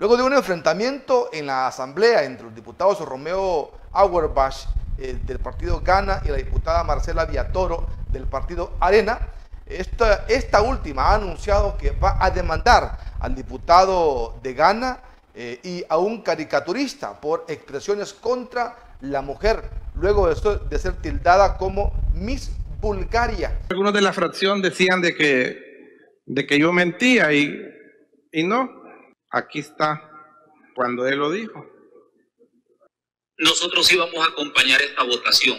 Luego de un enfrentamiento en la asamblea entre los diputados Romeo Auerbach eh, del partido Gana y la diputada Marcela Viatoro del partido Arena, esta, última ha anunciado que va a demandar al diputado de Ghana eh, y a un caricaturista por expresiones contra la mujer, luego de, de ser tildada como Miss Bulgaria. Algunos de la fracción decían de que, de que yo mentía y, y no, aquí está cuando él lo dijo. Nosotros íbamos a acompañar esta votación.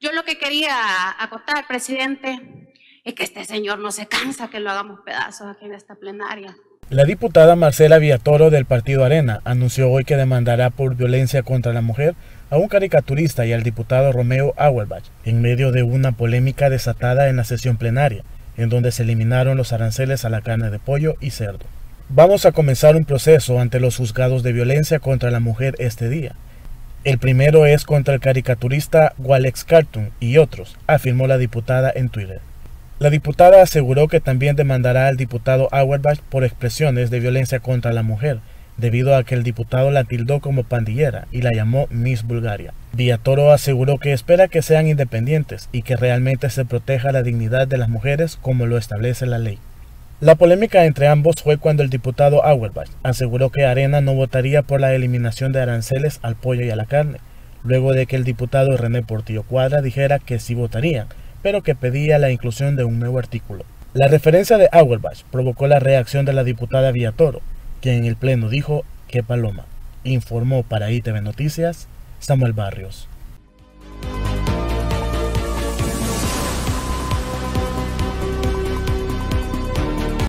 Yo lo que quería acotar, presidente, es que este señor no se cansa que lo hagamos pedazos aquí en esta plenaria. La diputada Marcela Villatoro del Partido Arena anunció hoy que demandará por violencia contra la mujer a un caricaturista y al diputado Romeo Auerbach en medio de una polémica desatada en la sesión plenaria, en donde se eliminaron los aranceles a la carne de pollo y cerdo. Vamos a comenzar un proceso ante los juzgados de violencia contra la mujer este día. El primero es contra el caricaturista Walex Cartoon y otros, afirmó la diputada en Twitter. La diputada aseguró que también demandará al diputado Auerbach por expresiones de violencia contra la mujer, debido a que el diputado la tildó como pandillera y la llamó Miss Bulgaria. Villatoro aseguró que espera que sean independientes y que realmente se proteja la dignidad de las mujeres como lo establece la ley. La polémica entre ambos fue cuando el diputado Auerbach aseguró que Arena no votaría por la eliminación de aranceles al pollo y a la carne, luego de que el diputado René Portillo Cuadra dijera que sí votarían, pero que pedía la inclusión de un nuevo artículo. La referencia de Auerbach provocó la reacción de la diputada Villatoro, quien en el Pleno dijo que Paloma informó para ITV Noticias Samuel Barrios.